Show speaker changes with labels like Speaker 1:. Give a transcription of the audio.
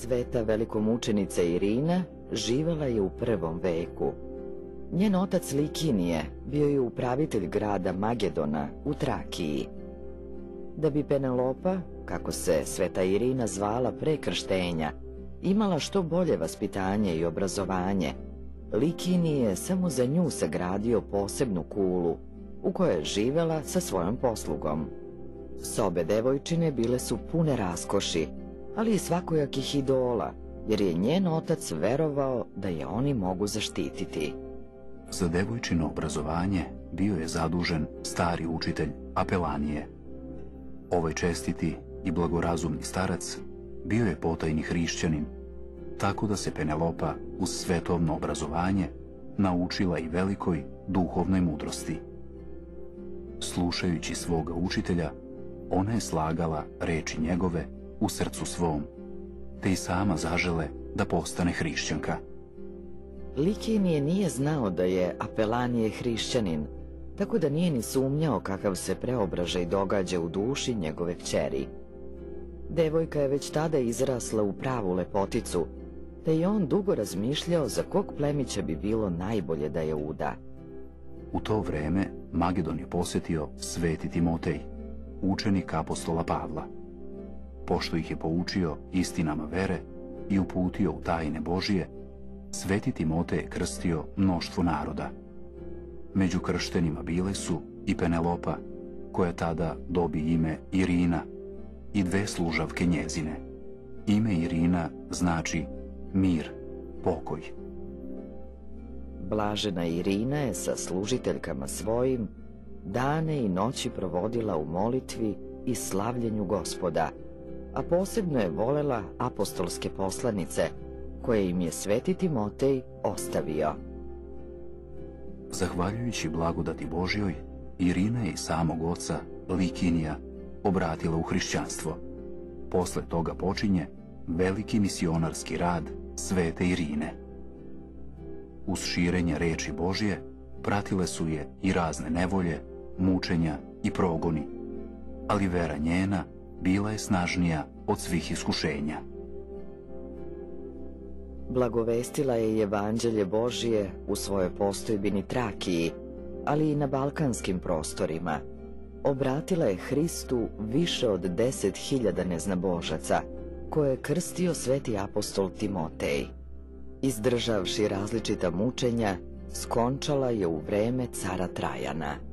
Speaker 1: sveta velikomučenica Irina živela je u prvom veku. Njen otac Likinije bio je upravitelj grada Magedona u Trakiji. Da bi Penelopa, kako se sveta Irina zvala pre krštenja, imala što bolje vaspitanje i obrazovanje, Likinije je samo za nju sagradio posebnu kulu u kojoj je živela sa svojom poslugom. Sobe devojčine bile su pune raskoši, ali i svakojakih idola, jer je njen otac verovao da je oni mogu zaštititi.
Speaker 2: Za devojčino obrazovanje bio je zadužen stari učitelj Apelanije. Ovaj čestiti i blagorazumni starac bio je potajni hrišćanin, tako da se Penelopa uz svetovno obrazovanje naučila i velikoj duhovnoj mudrosti. Slušajući svoga učitelja, ona je slagala reči njegove u srcu svom, te i sama zažele da postane hrišćanka.
Speaker 1: Likinije nije znao da je Apelanije hrišćanin, tako da nije ni sumnjao kakav se preobražaj događa u duši njegove kćeri. Devojka je već tada izrasla u pravu lepoticu, te je on dugo razmišljao za kog plemića bi bilo najbolje da je uda.
Speaker 2: U to vreme Magedon je posjetio Sveti Timotej, učenik apostola Pavla. Pošto ih je poučio istinama vere i uputio u tajne Božije, Sveti Timotej je krstio mnoštvo naroda. Među krštenima bile su i Penelopa, koja tada dobi ime Irina, i dve služavke njezine. Ime Irina znači mir, pokoj.
Speaker 1: Blažena Irina je sa služiteljkama svojim dane i noći provodila u molitvi i slavljenju gospoda, a posebno je volela apostolske poslanice, koje im je sveti Timotej ostavio.
Speaker 2: Zahvaljujući blagodati Božjoj, Irina je samog oca, Likinija, obratila u hrišćanstvo. Posle toga počinje veliki misionarski rad Svete Irine. Uz širenje reči Božje pratile su je i razne nevolje, mučenja i progoni, ali vera njena bila je snažnija od svih iskušenja.
Speaker 1: Blagovestila je evanđelje Božije u svojoj postojbini Trakiji, ali i na balkanskim prostorima. Obratila je Hristu više od deset hiljada neznabožaca, koje je krstio sveti apostol Timotej. Izdržavši različita mučenja, skončala je u vreme cara Trajana.